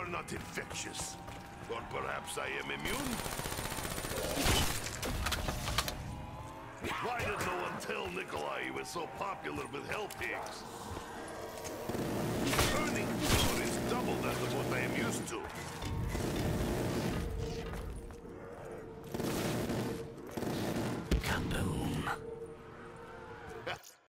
are not infectious. Or perhaps I am immune? Why did no one tell Nikolai he was so popular with hell pigs? Earning food is double that of what I am used to. Kaboom.